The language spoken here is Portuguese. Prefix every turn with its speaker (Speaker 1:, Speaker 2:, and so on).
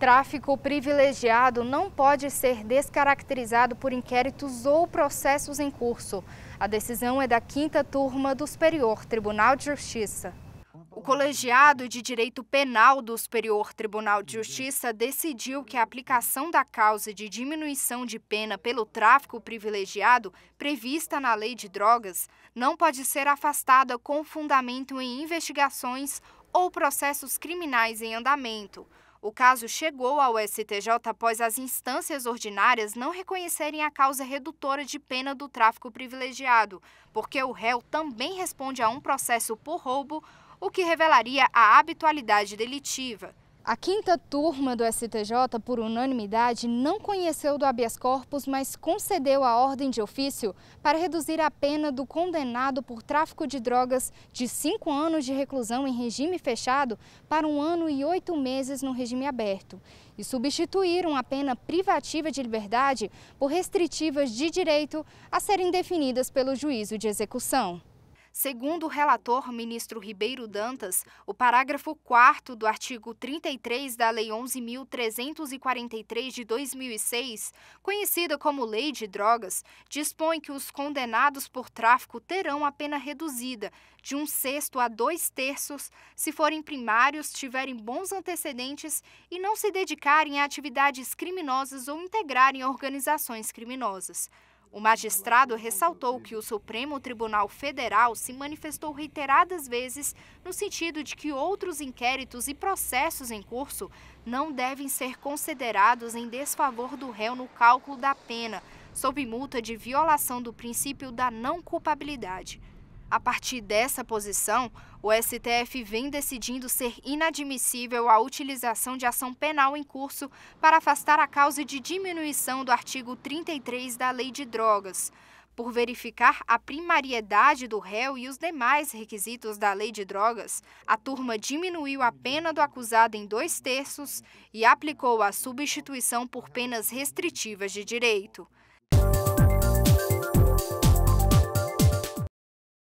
Speaker 1: Tráfico privilegiado não pode ser descaracterizado por inquéritos ou processos em curso. A decisão é da quinta turma do Superior Tribunal de Justiça. O colegiado de direito penal do Superior Tribunal de Justiça decidiu que a aplicação da causa de diminuição de pena pelo tráfico privilegiado, prevista na lei de drogas, não pode ser afastada com fundamento em investigações ou processos criminais em andamento. O caso chegou ao STJ após as instâncias ordinárias não reconhecerem a causa redutora de pena do tráfico privilegiado, porque o réu também responde a um processo por roubo, o que revelaria a habitualidade delitiva. A quinta turma do STJ, por unanimidade, não conheceu do habeas corpus, mas concedeu a ordem de ofício para reduzir a pena do condenado por tráfico de drogas de cinco anos de reclusão em regime fechado para um ano e oito meses no regime aberto e substituíram a pena privativa de liberdade por restritivas de direito a serem definidas pelo juízo de execução. Segundo o relator ministro Ribeiro Dantas, o parágrafo 4 do artigo 33 da Lei 11.343 de 2006, conhecida como Lei de Drogas, dispõe que os condenados por tráfico terão a pena reduzida de um sexto a dois terços se forem primários, tiverem bons antecedentes e não se dedicarem a atividades criminosas ou integrarem organizações criminosas. O magistrado ressaltou que o Supremo Tribunal Federal se manifestou reiteradas vezes no sentido de que outros inquéritos e processos em curso não devem ser considerados em desfavor do réu no cálculo da pena, sob multa de violação do princípio da não culpabilidade. A partir dessa posição, o STF vem decidindo ser inadmissível a utilização de ação penal em curso para afastar a causa de diminuição do artigo 33 da Lei de Drogas. Por verificar a primariedade do réu e os demais requisitos da Lei de Drogas, a turma diminuiu a pena do acusado em dois terços e aplicou a substituição por penas restritivas de direito.